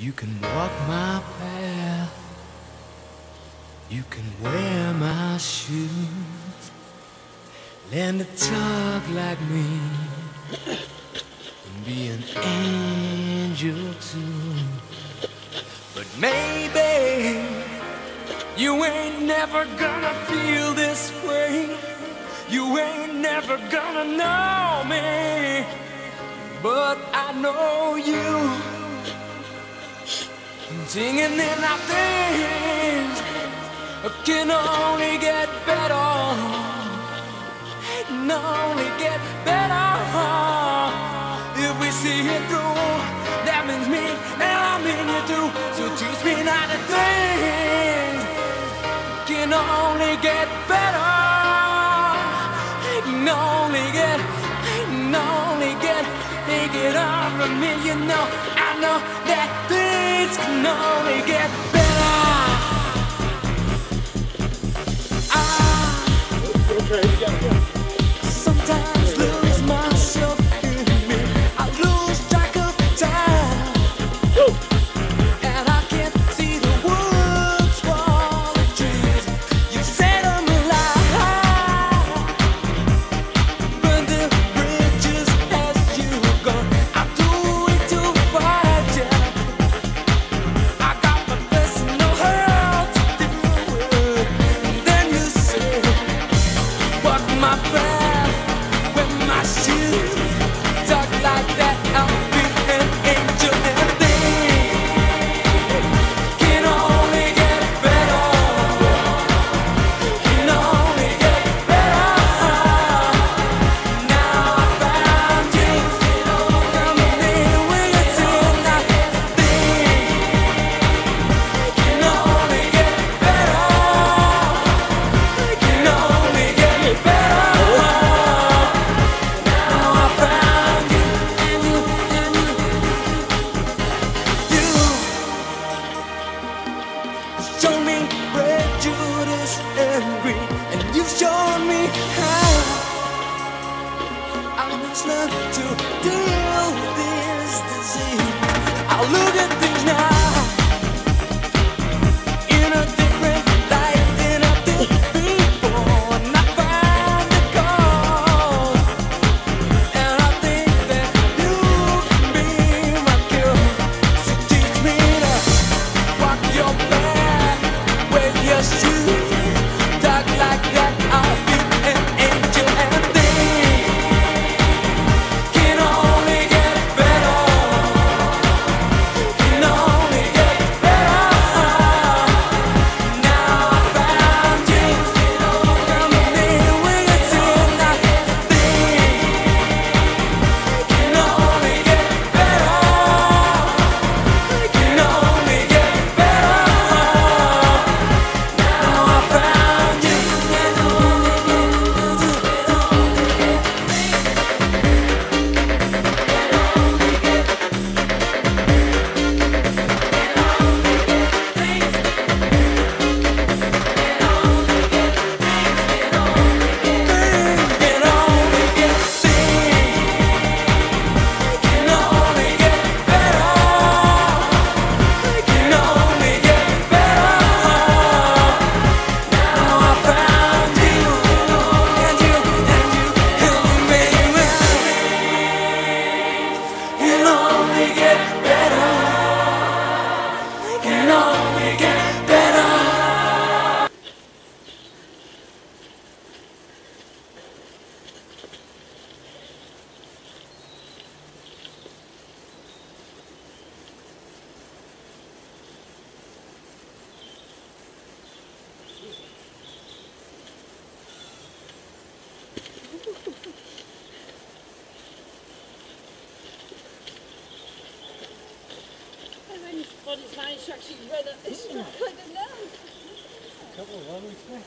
You can walk my path. You can wear my shoes. Learn to talk like me. And be an angel too. But maybe you ain't never gonna feel this way. You ain't never gonna know me. But I know you. Singing in our things can only get better. Can only get better. If we see it through, that means me and I mean you too. So teach me not to think. Can only get better. Can only get, can only take it off of me. You know, I know that things can only get better. Ah. I And then what it's nice to actually read it. It's not good enough. Couple of others there.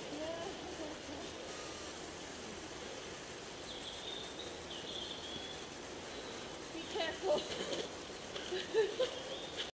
Be careful.